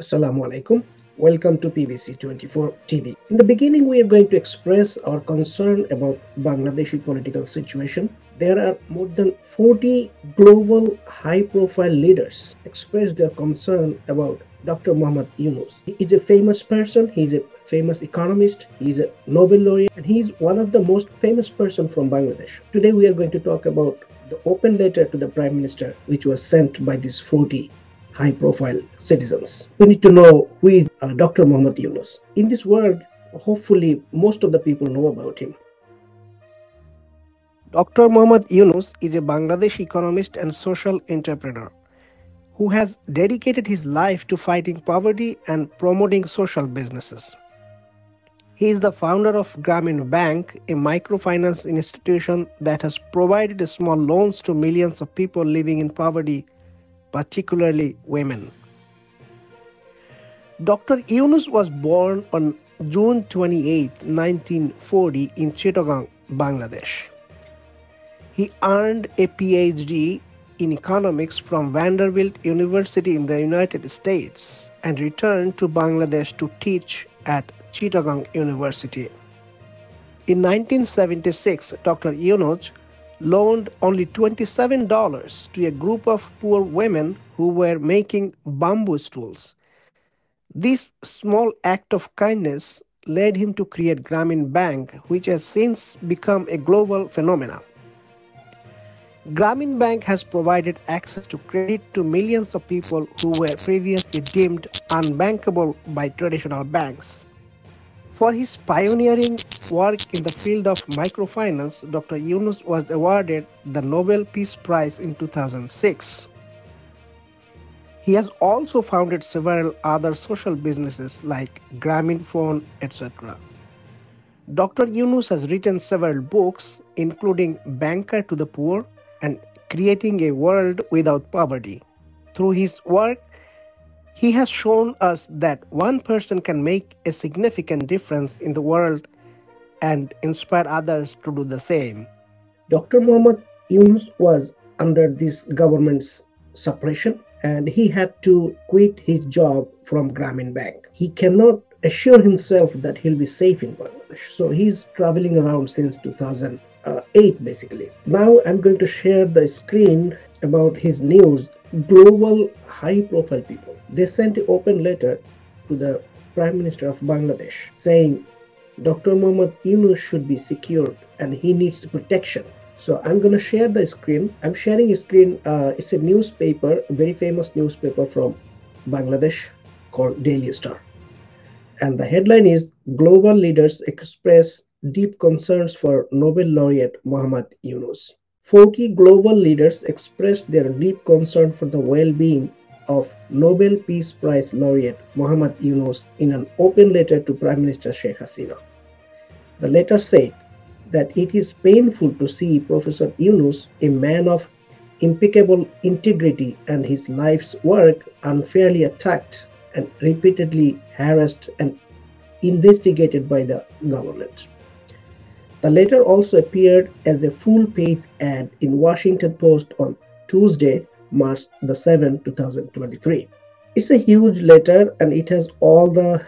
Assalamu alaikum. Welcome to PBC24 TV. In the beginning, we are going to express our concern about Bangladeshi political situation. There are more than 40 global high-profile leaders expressed their concern about Dr. Muhammad Yunus. He is a famous person, he is a famous economist, he is a Nobel laureate, and he is one of the most famous person from Bangladesh. Today we are going to talk about the open letter to the Prime Minister which was sent by these 40 high profile citizens. We need to know who is uh, Dr. Muhammad Yunus. In this world, hopefully, most of the people know about him. Dr. Muhammad Yunus is a Bangladesh economist and social entrepreneur who has dedicated his life to fighting poverty and promoting social businesses. He is the founder of Grameen Bank, a microfinance institution that has provided small loans to millions of people living in poverty particularly women. Dr. Yunus was born on June 28, 1940 in Chittagong, Bangladesh. He earned a PhD in economics from Vanderbilt University in the United States and returned to Bangladesh to teach at Chittagong University. In 1976, Dr. Yunus loaned only $27 to a group of poor women who were making bamboo stools. This small act of kindness led him to create Grameen Bank, which has since become a global phenomenon. Grameen Bank has provided access to credit to millions of people who were previously deemed unbankable by traditional banks. For his pioneering work in the field of microfinance, Dr. Yunus was awarded the Nobel Peace Prize in 2006. He has also founded several other social businesses like Grameenphone, etc. Dr. Yunus has written several books, including Banker to the Poor and Creating a World Without Poverty. Through his work, he has shown us that one person can make a significant difference in the world and inspire others to do the same. Dr. Muhammad Yunus was under this government's suppression and he had to quit his job from Grameen Bank. He cannot assure himself that he'll be safe in Bangladesh. So he's traveling around since 2008 basically. Now I'm going to share the screen about his news global high profile people. They sent an open letter to the Prime Minister of Bangladesh saying Dr. Muhammad Yunus should be secured and he needs protection. So I'm going to share the screen. I'm sharing a screen. Uh, it's a newspaper, a very famous newspaper from Bangladesh called Daily Star. And the headline is Global Leaders Express Deep Concerns for Nobel Laureate Muhammad Yunus. 40 global leaders expressed their deep concern for the well-being of Nobel Peace Prize laureate Muhammad Yunus in an open letter to Prime Minister Sheikh Hasina. The letter said that it is painful to see Professor Yunus, a man of impeccable integrity and his life's work, unfairly attacked and repeatedly harassed and investigated by the government. The letter also appeared as a full-page ad in Washington Post on Tuesday, March the 7th, 2023. It's a huge letter and it has all the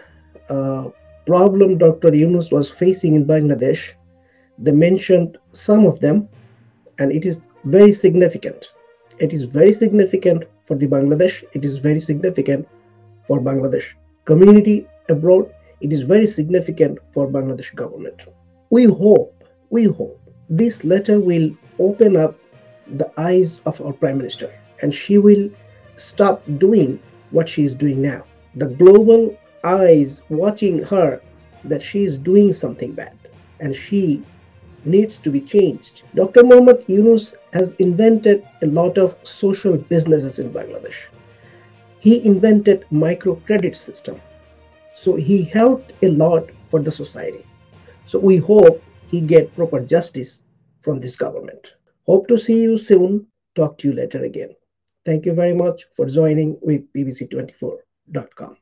uh, problem Dr. Yunus was facing in Bangladesh. They mentioned some of them and it is very significant. It is very significant for the Bangladesh. It is very significant for Bangladesh community abroad. It is very significant for Bangladesh government we hope, we hope this letter will open up the eyes of our Prime Minister and she will stop doing what she is doing now. The global eyes watching her that she is doing something bad and she needs to be changed. Dr. Muhammad Yunus has invented a lot of social businesses in Bangladesh. He invented microcredit system. So he helped a lot for the society. So we hope he get proper justice from this government. Hope to see you soon. Talk to you later again. Thank you very much for joining with PBC24.com.